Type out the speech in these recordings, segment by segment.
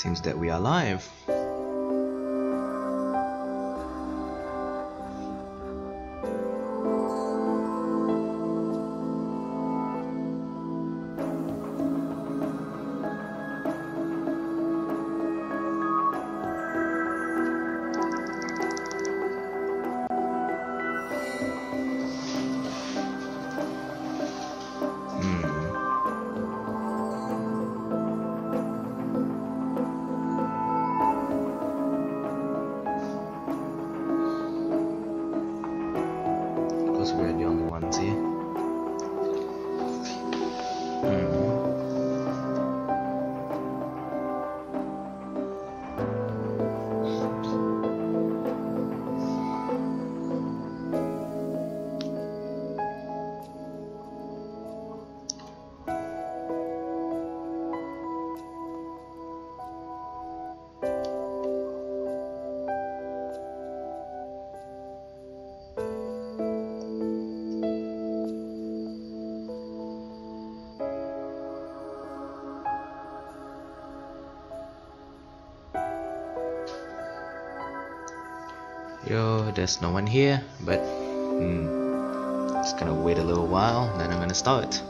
Seems that we are live. There's no one here, but hmm, just gonna wait a little while, then I'm gonna start.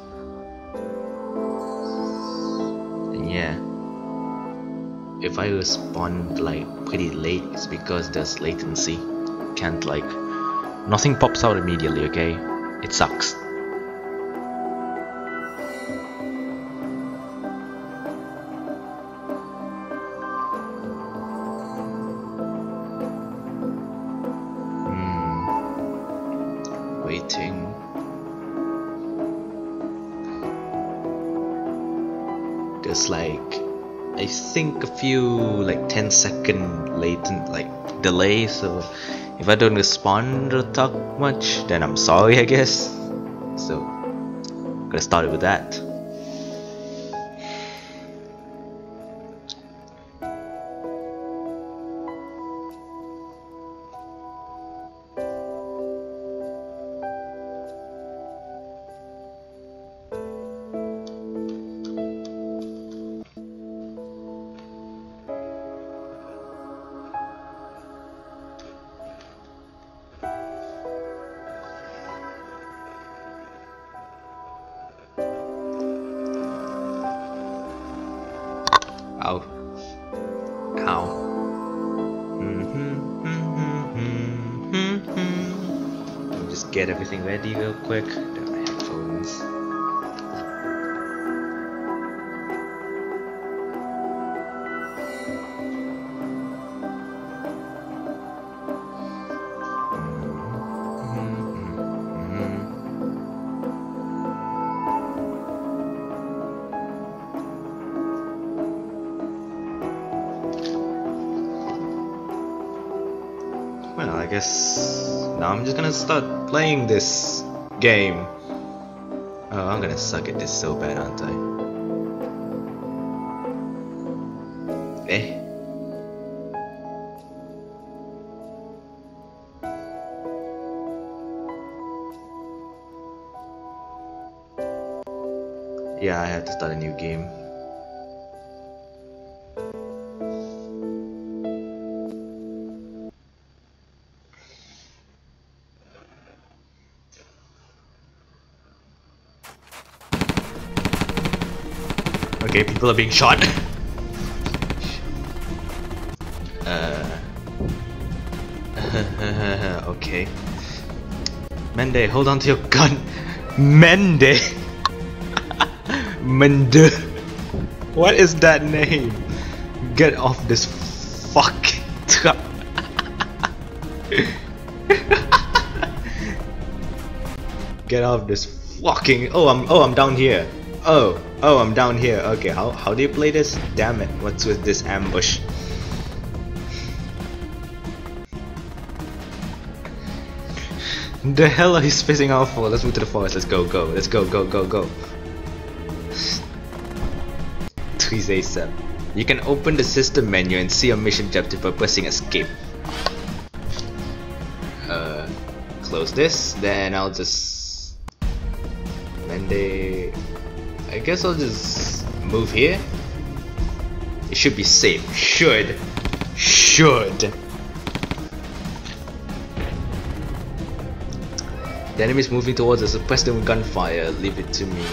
And yeah, if I respond like pretty late, it's because there's latency. Can't like, nothing pops out immediately. Okay, it sucks. Few like 10 second latent like delay. So if I don't respond or talk much, then I'm sorry, I guess. So, gonna start with that. Get everything ready real quick. Get my headphones. Well, I guess now I'm just gonna start playing this game. Oh, I'm gonna suck at this so bad, aren't I? Eh. Yeah, I had to start a new game. Okay, people are being shot. Uh. okay. Mende, hold on to your gun. Mende. Mende. What is that name? Get off this fucking truck. Get off this fucking. Oh, I'm. Oh, I'm down here. Oh, oh, I'm down here. Okay, how how do you play this? Damn it! What's with this ambush? The hell are you spacing out for? Let's move to the forest. Let's go, go. Let's go, go, go, go. Please ASAP. You can open the system menu and see your mission objective by pressing escape. Uh, close this. Then I'll just. Guess I'll just move here. It should be safe. Should. Should. The enemy is moving towards us. Press them with gunfire. Leave it to me.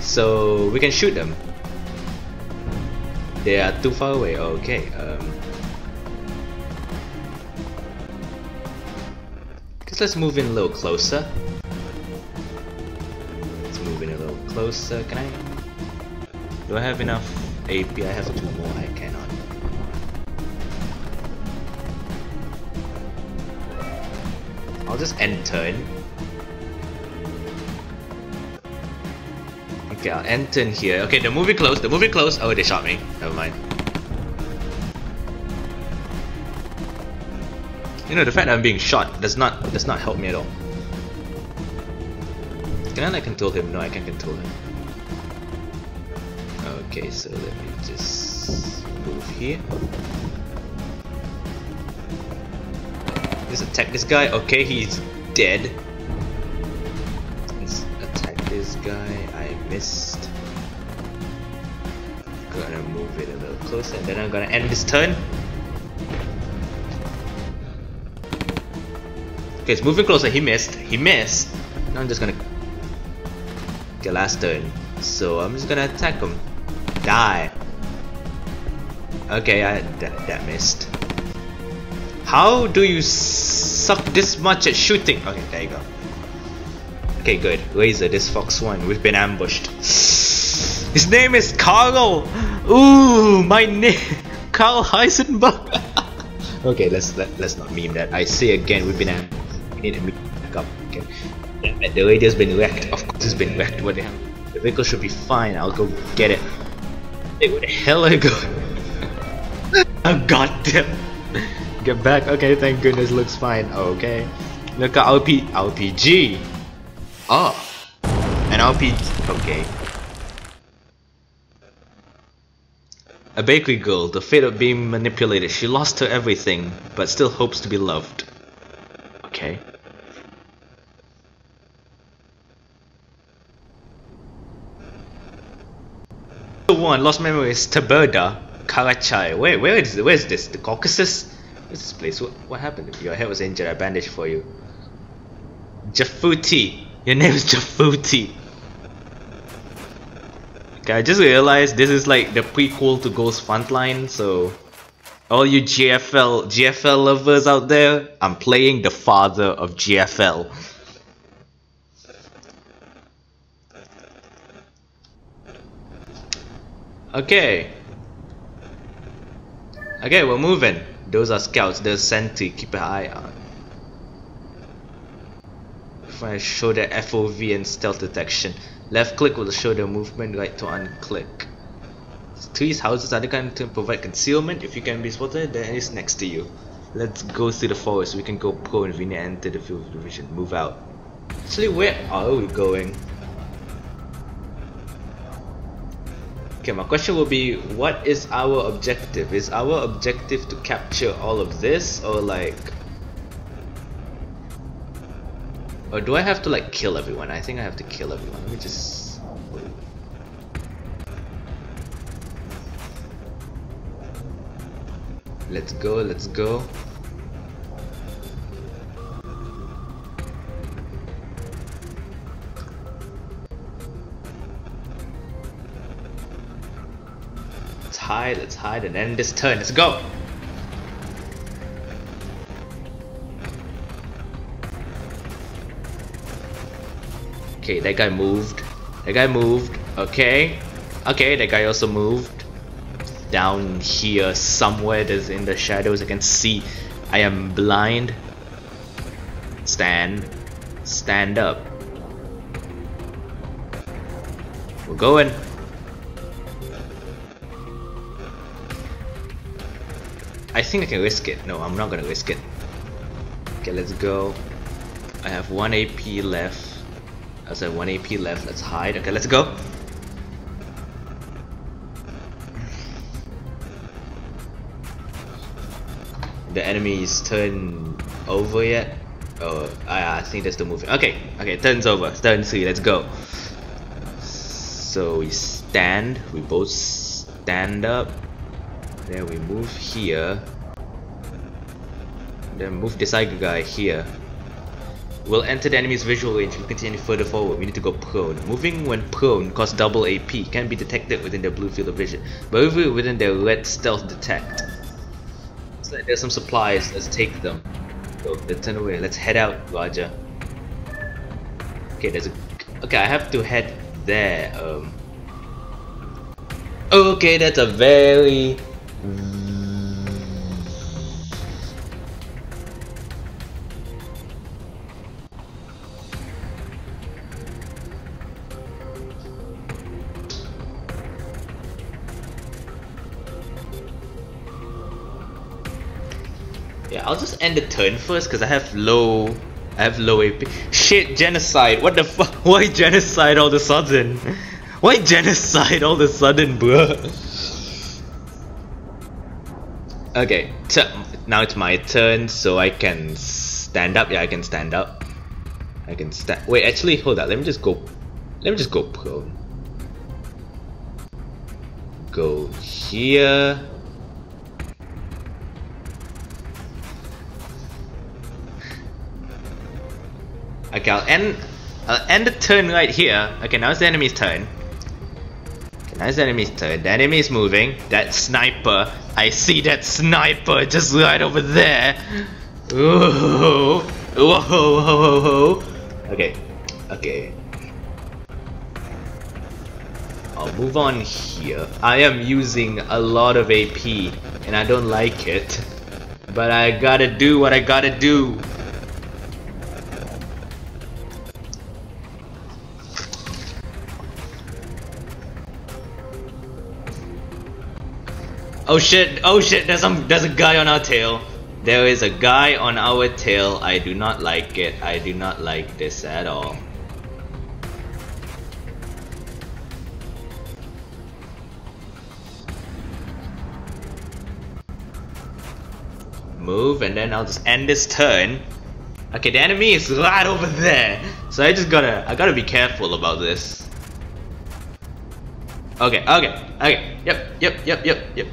So we can shoot them. They are too far away. Okay. Um, guess let's move in a little closer. Little closer. Uh, can I? Do I have enough AP? I have two more. I cannot. I'll just end turn. Okay, I'll end turn here. Okay, the movie moving close. They're moving close. Oh, they shot me. Never mind. You know, the fact that I'm being shot does not does not help me at all. Can I control him? No, I can't control him. Okay, so let me just move here. Let's attack this guy. Okay, he's dead. Let's attack this guy. I missed. Gonna move it a little closer, and then I'm gonna end this turn. Okay, it's moving closer. He missed. He missed. Now I'm just gonna get last turn. So I'm just gonna attack him. Die. Okay, I that, that missed. How do you suck this much at shooting? Okay, there you go. Okay, good. Razor, this Fox one. We've been ambushed. His name is Carl. Ooh, my name, Carl Heisenberg. okay, let's let, let's not meme that. I say again, we've been ambushed. We need to back up. Okay. The radio's been wrecked. Of course, it's been wrecked. What the hell? The vehicle should be fine. I'll go get it. Hey, where the hell are you going? oh, goddamn. Get back. Okay, thank goodness. Looks fine. Okay. Look at LP RPG. Oh. An RPG. Okay. A bakery girl, the fate of being manipulated. She lost her everything, but still hopes to be loved. Okay. One lost memory is Teberda, Karachai. Where where is where is this? The Caucasus? Where's this place? What what happened? If your head was injured, I bandaged for you. Jafuti. Your name is Jafuti. Okay, I just realized this is like the prequel to Girls' Frontline, so all you GFL GFL lovers out there, I'm playing the father of GFL. Okay. Okay, we're moving. Those are scouts. There's sentry. Keep an eye on. If I show the FOV and stealth detection. Left click will show the movement. Right to unclick. Trees, houses are the kind to provide concealment. If you can be spotted, then it's next to you. Let's go through the forest. We can go pro and to enter the field of vision. Move out. Actually, where are we going? Okay, my question will be, what is our objective? Is our objective to capture all of this, or like... Or do I have to like kill everyone? I think I have to kill everyone. Let me just... Let's go, let's go. Hide, let's hide, and end this turn. Let's go! Okay, that guy moved. That guy moved. Okay. Okay, that guy also moved. Down here somewhere there's in the shadows I can see I am blind. Stand. Stand up. We're going. Think I can risk it. No, I'm not gonna risk it. Okay, let's go. I have one AP left. I said one AP left. Let's hide. Okay, let's go. The enemy is turned over yet? Oh, I, I think that's the moving. Okay, okay, turns over. Turn three. Let's go. So we stand. We both stand up. Then we move here. Then move this other guy here. We'll enter the enemy's visual range and continue further forward. We need to go prone. Moving when prone costs double AP. Can be detected within their blue field of vision. But if within their red stealth detect. So there's some supplies. Let's take them. Go. Let's turn away. Let's head out, Roger. Okay, there's a. Okay, I have to head there. Um. Okay, that's a very Yeah, I'll just end the turn first because I have low I have low AP. Shit, genocide. What the fuck? Why genocide all of a sudden? Why genocide all of a sudden, bro? Okay, now it's my turn, so I can stand up. Yeah, I can stand up. I can stand. Wait, actually, hold on. Let me just go. Let me just go prone. Go here. Okay, I'll end, I'll uh, end the turn right here. Okay, now it's the enemy's turn. Okay, now it's the enemy's turn. The enemy is moving. That sniper. I see that sniper just right over there. Whoa, whoa, whoa, whoa. Okay, okay. I'll move on here. I am using a lot of AP and I don't like it. But I gotta do what I gotta do. Oh shit, oh shit, there's some there's a guy on our tail. There is a guy on our tail. I do not like it. I do not like this at all. Move and then I'll just end this turn. Okay, the enemy is right over there. So I just gotta I gotta be careful about this. Okay, okay, okay. Yep, yep, yep, yep, yep.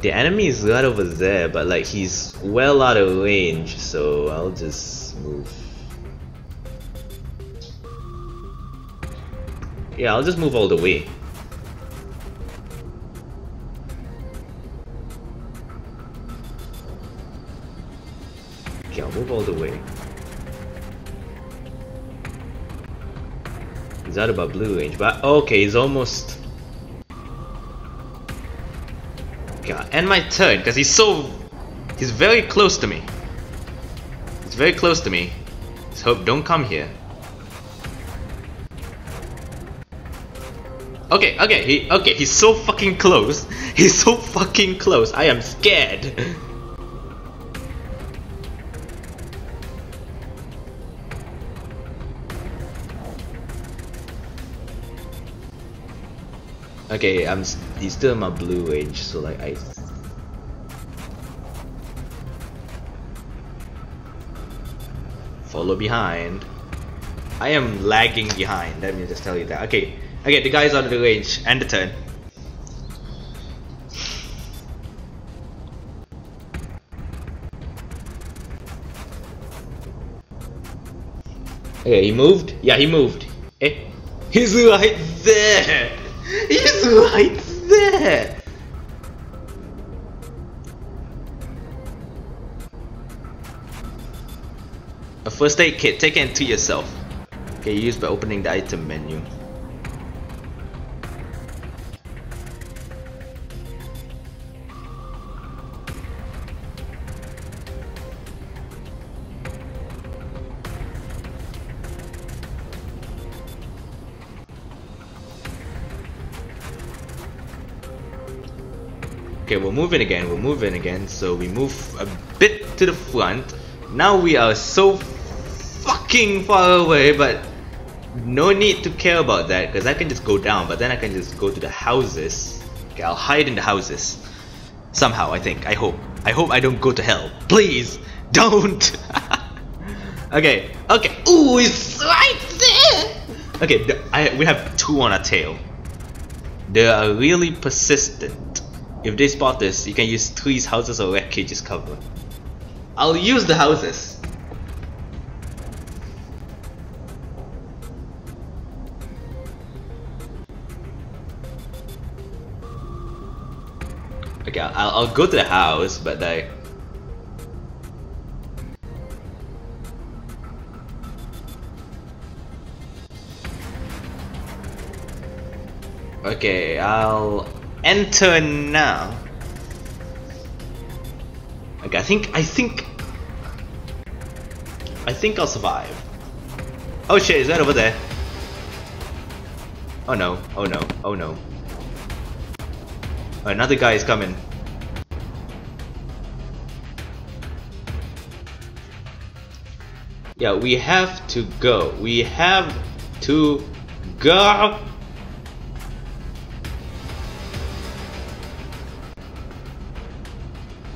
The enemy is right over there, but like he's well out of range, so I'll just move. Yeah, I'll just move all the way. Okay, I'll move all the way. He's out of blue range, but okay, he's almost End my turn, because he's so... He's very close to me. He's very close to me. Let's hope don't come here. Okay, okay, he, okay, he's so fucking close. He's so fucking close. I am scared. Okay, I'm he's still in my blue range, so like I follow behind. I am lagging behind. Let me just tell you that. Okay, okay, the guy's out of the range. End the turn. Okay, he moved. Yeah, he moved. Eh, he's right there. He's right there! First aid kit, take it to yourself. Okay, use by opening the item menu. Okay, we're moving again, we're moving again. So we move a bit to the front. Now we are so fucking far away, but no need to care about that because I can just go down, but then I can just go to the houses. Okay, I'll hide in the houses. Somehow, I think. I hope. I hope I don't go to hell. Please, don't! okay, okay. Ooh, it's right there! Okay, the, I, we have two on our tail. They are really persistent. If they spot us, you can use trees, houses, or wreckage as cover. I'll use the houses. I'll, I'll go to the house, but like... Okay, I'll enter now. Okay, I think, I think... I think I'll survive. Oh shit, is that over there? Oh no, oh no, oh no. Another guy is coming. Yeah, we have to go. We have to go.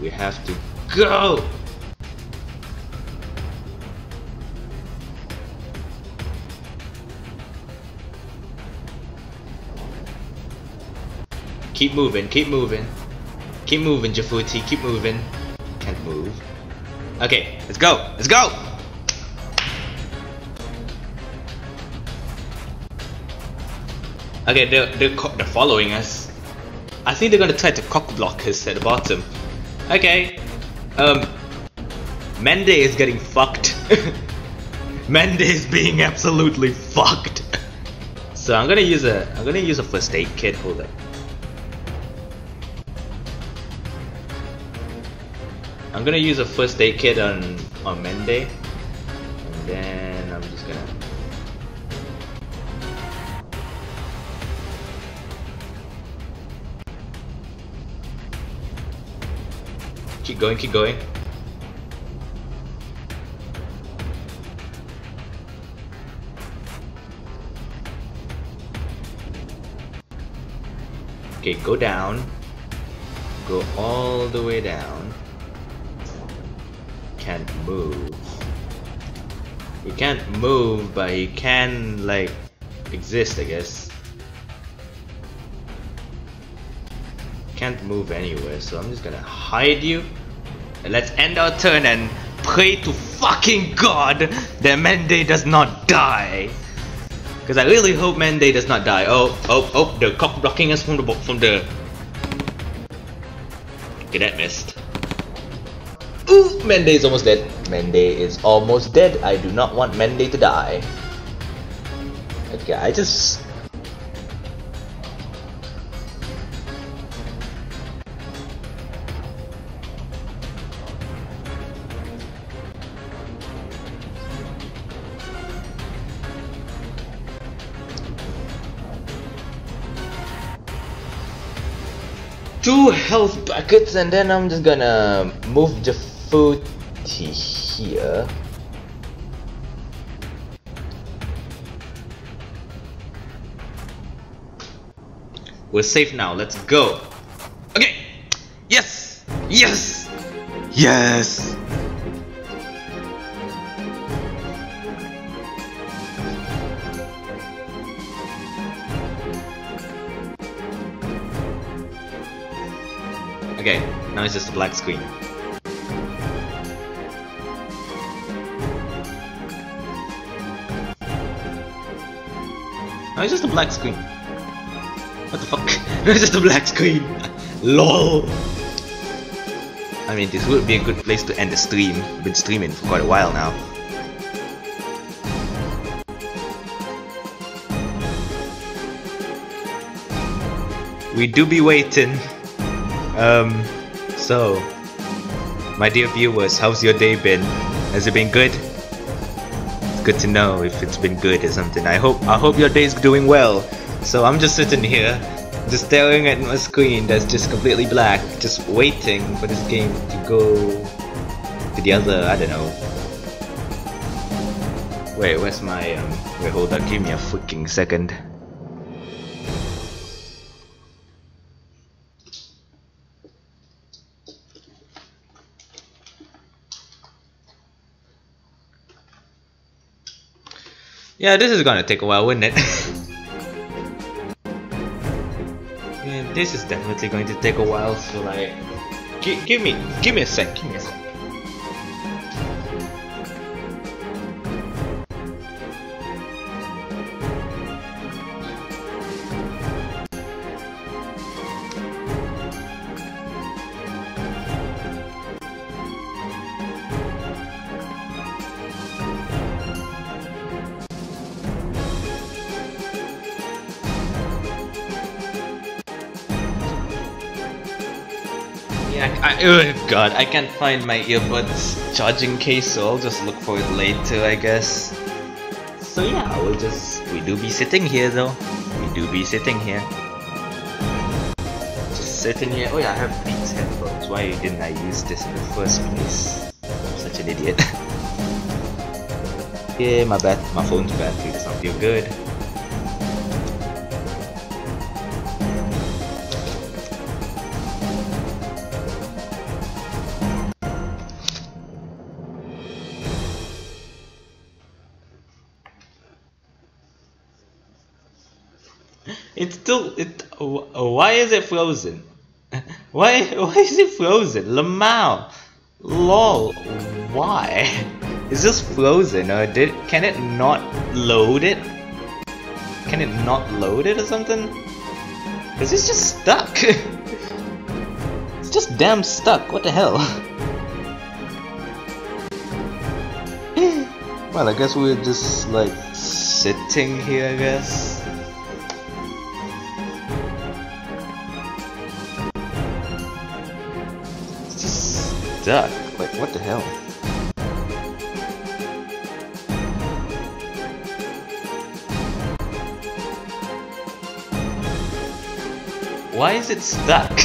We have to go. Keep moving, keep moving. Keep moving, Jafuti, keep moving. Can't move. Okay, let's go, let's go! Okay, they're, they're, they're following us. I think they're gonna try to cock block us at the bottom. Okay. Um, Mende is getting fucked. Mende is being absolutely fucked. so I'm gonna use a, I'm gonna use a first aid kit, hold up. I'm gonna use a first aid kit on on Mende, and then I'm just gonna. Keep going, keep going. Okay, go down. Go all the way down can't move. He can't move, but he can, like, exist, I guess. Can't move anywhere, so I'm just gonna hide you. And let's end our turn and pray to fucking God that Mende does not die. Because I really hope Mende does not die. Oh, oh, oh, they're cock blocking us from the from the. Okay, that missed. Ooh, Mende is almost dead. Mende is almost dead. I do not want Mende to die. Okay, I just... Two health buckets and then I'm just gonna move the food here. We're safe now, let's go. Okay! Yes! Yes! Yes! Okay, now it's just a black screen. It's just a black screen. What the fuck? it's just a black screen. LOL. I mean, this would be a good place to end the stream. Been streaming for quite a while now. We do be waiting. Um, so, my dear viewers, how's your day been? Has it been good? Good to know if it's been good or something. I hope I hope your day's doing well. So I'm just sitting here, just staring at my screen that's just completely black, just waiting for this game to go to the other, I don't know. Wait, where's my, um, wait, hold on, give me a freaking second. Yeah, this is gonna take a while, wouldn't it? yeah, this is definitely going to take a while, so like... give me, give me a sec, give me a sec. Oh god, I can't find my earbuds charging case, so I'll just look for it later, I guess. So yeah, we'll just, we do be sitting here though. We do be sitting here. Just sitting here. Oh yeah, I have Beats headphones. Why didn't I use this in the first place? I'm such an idiot. yeah, my bat, my phone's battery does not feel good. Still it. Why is it frozen? Why why is it frozen? Lamau, lol. Why? Is this frozen or did can it not load it? Can it not load it or something? Is this just stuck? it's just damn stuck. What the hell? well, I guess we're just like sitting here. I guess. Duck. Like, what the hell? Why is it stuck?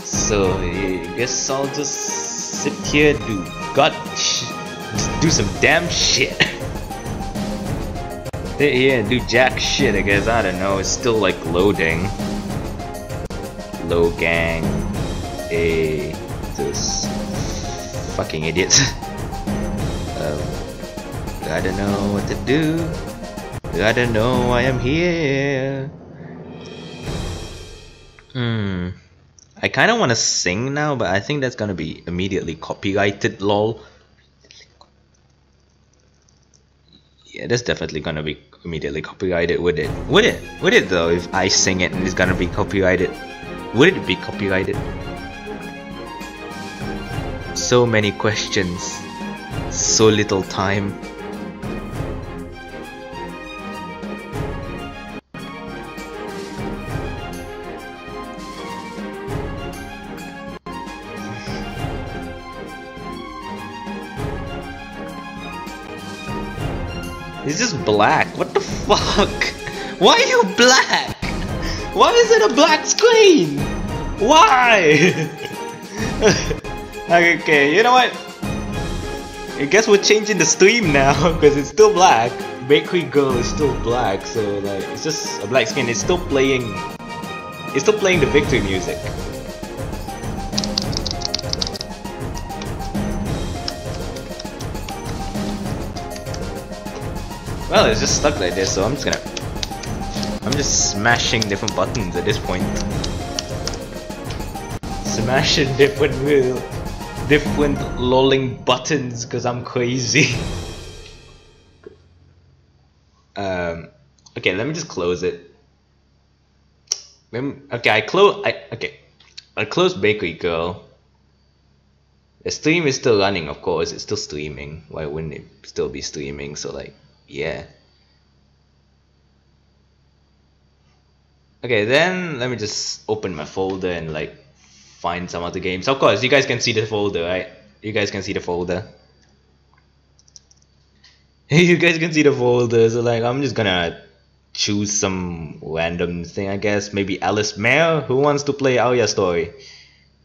so, I guess I'll just sit here do god do some damn shit. sit here and do jack shit, I guess. I don't know. It's still like loading. Low gang. A fucking idiots. um, I don't know what to do. I don't know why I'm here. Hmm. I kind of want to sing now, but I think that's gonna be immediately copyrighted. Lol. Yeah, that's definitely gonna be immediately copyrighted. Would it? Would it? Would it though? If I sing it and it's gonna be copyrighted, would it be copyrighted? So many questions, so little time. It's just black. What the fuck? Why are you black? Why is it a black screen? Why? Okay, you know what? I guess we're changing the stream now because it's still black. Bakery Girl is still black, so like it's just a black skin. It's still playing. It's still playing the victory music. Well, it's just stuck like this, so I'm just gonna. I'm just smashing different buttons at this point. Smashing different wheels different lolling buttons because I'm crazy. um, okay, let me just close it. Okay, I close. I okay, I close Bakery Girl. The stream is still running, of course. It's still streaming. Why wouldn't it still be streaming? So like, yeah. Okay, then let me just open my folder and like find some other games. Of course, you guys can see the folder, right? You guys can see the folder. you guys can see the folder, so like I'm just gonna choose some random thing, I guess. Maybe Alice Mare. Who wants to play Aria Story?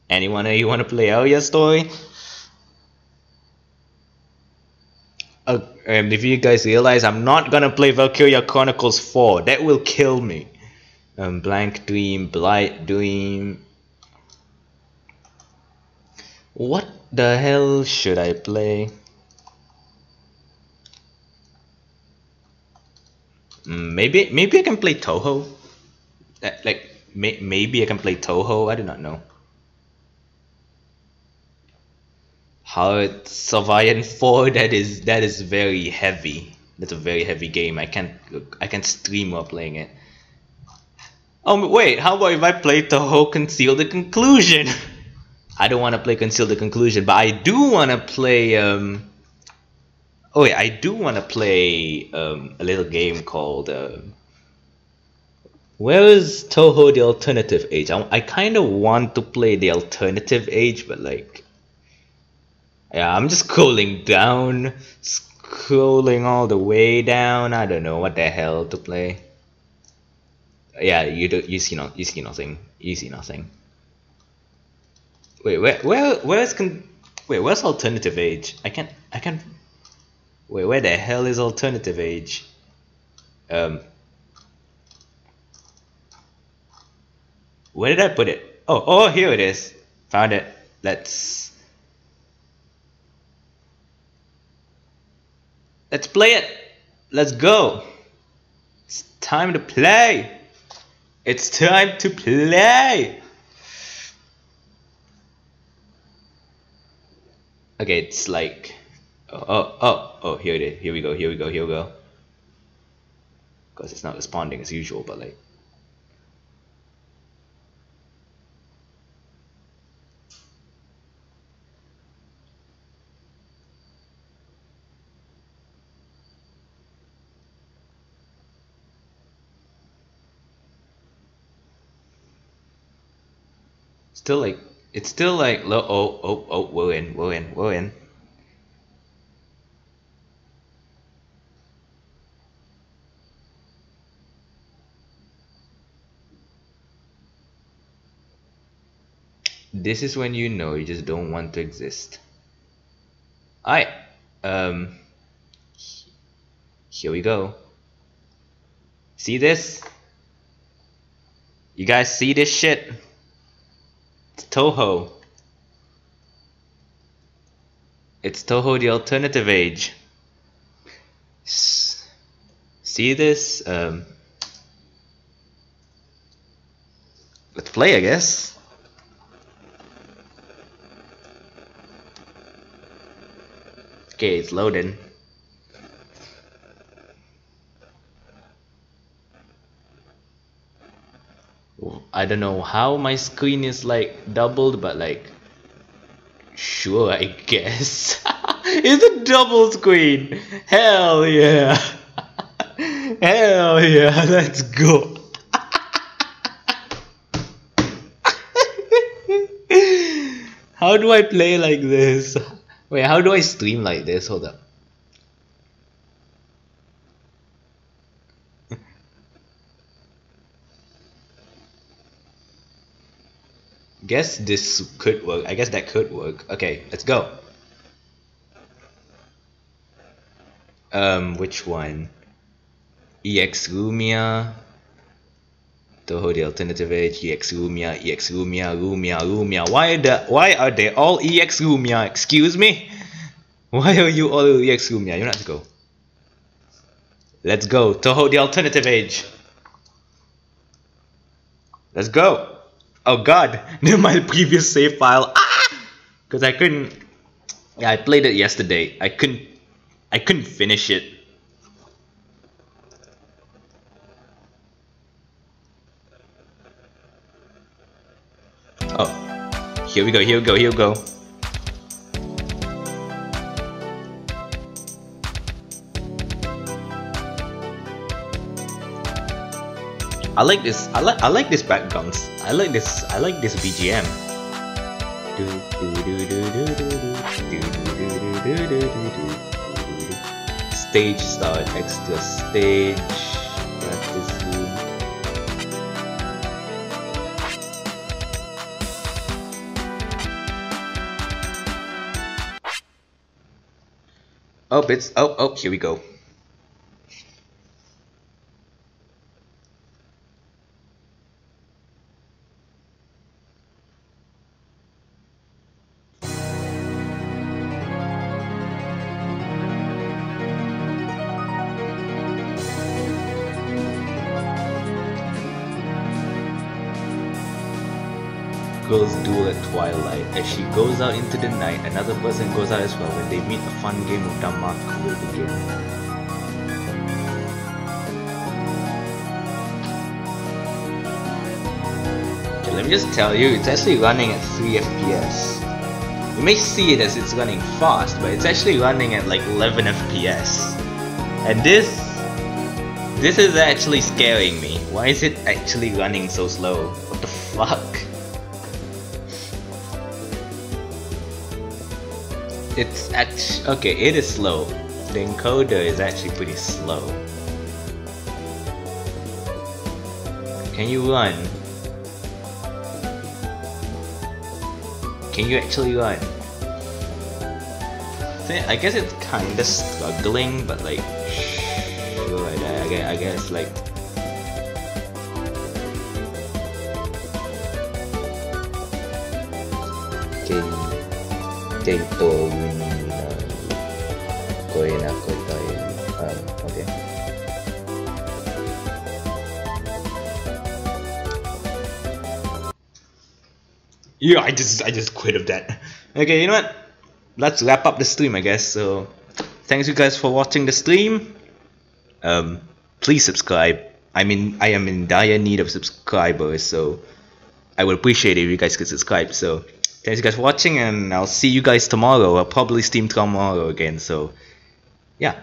Anyone you want to play Aria Story? Uh, and if you guys realize I'm not gonna play Valkyria Chronicles 4, that will kill me. Um, Blank Dream, Blight Dream, what the hell should I play? Mm, maybe maybe I can play Touhou. Uh, Like may, maybe I can play Touhou. I do not know. How Savayan 4 that is that is very heavy. That's a very heavy game. I can't I can't stream while playing it. Oh wait, how about if I play Touhou Conceal the Conclusion? I don't want to play Conceal the Conclusion, but I do want to play um Oh yeah, I do want to play um, a little game called uh, Where is Touhou the Alternative Age? I, I kind of want to play the Alternative Age, but like yeah, I'm just scrolling down, scrolling all the way down. I don't know what the hell to play. Yeah, you do. You see no. You see nothing. You see nothing. Wait, where, where, where's con? Wait, where's alternative age? I can't. I can't. Wait, where the hell is alternative age? Um. Where did I put it? Oh, oh, here it is. Found it. Let's Let's play it. Let's go. It's time to play. It's time to play. Okay, it's like oh oh oh, oh here it is. Here we go. Here we go. Here we go. Because it's not responding as usual, but like still like it's still like low oh oh oh we're in we're in we're in. This is when you know you just don't want to exist. Alright um here we go. See this? You guys see this shit Touhou. It's Touhou the alternative age. S see this? Um, let's play, I guess. Okay, it's loading. I don't know how my screen is like doubled, but like, sure, I guess. it's a double screen! Hell yeah! Hell yeah, let's go! how do I play like this? Wait, how do I stream like this? Hold up. Guess this could work. I guess that could work. Okay, let's go. Um, which one? EX Lumia. Touhou the alternative age, EX Lumia, EX Lumia, Lumia, Lumia. Why the why are they all EX Lumia? Excuse me? Why are you all EX Lumia? You're not to go. Let's go. Touhou the alternative age. Let's go. Oh god, my previous save file. Ah! Because I couldn't. Yeah, I played it yesterday. I couldn't. I couldn't finish it. Oh, here we go. Here we go. Here we go. I like this. I like. I like this backgrounds. I like this. I like this BGM. Stage start. Extra stage. Practice room. Oh, it's oh oh. Here we go. Goes out into the night, another person goes out as well. When they meet, a fun game of danmaku will begin. Okay, let me just tell you, it's actually running at 3 FPS. You may see it as it's running fast, but it's actually running at like 11 FPS. And this... This is actually scaring me. Why is it actually running so slow? What the fuck? It's actually... Okay, it is slow. The encoder is actually pretty slow. Can you run? Can you actually run? I guess it's kinda struggling, but like, sure, I, guess like, Kay, tayo. Um, okay. yeah, I just, I just quit of that. Okay, you know what? Let's wrap up the stream, I guess. So, thanks you guys for watching the stream. Um, please subscribe. I mean, I am in dire need of subscribers, so I would appreciate it if you guys could subscribe. So, thanks guys for watching, and I'll see you guys tomorrow. I'll probably stream tomorrow again. So, yeah.